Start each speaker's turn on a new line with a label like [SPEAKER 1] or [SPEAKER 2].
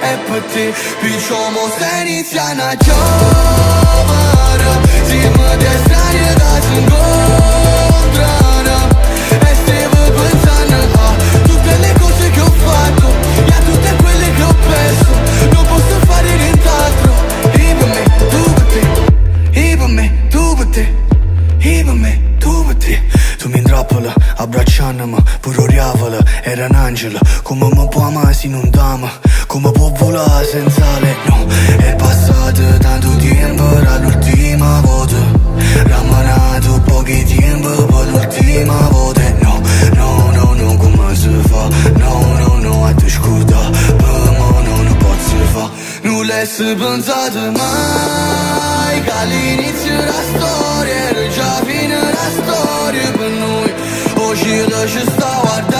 [SPEAKER 1] e per te. Picciamo se inizia una giovane Si mi strani da si incontrano E stavo pensando a tutte le cose che ho fatto E a tutte quelle che ho perso Non posso fare nient'altro. E per me, tu per te. E per me, tu per te. E per me, tu per te. Tu mi intrappola, abbracciandomi Pure oriavola, era un angelo Come mi può amare se non t'ama Come può volare senza le no È passato tanto tempo dall'ultima volta Rammanato pochi tempo per l'ultima volta No, no, no, no, come si fa No, no, no, a te scuda Per me non lo posso fa Non l'hai pensato mai Che all'inizio della storia Era già fine la storia per noi Oggi ci sta guardando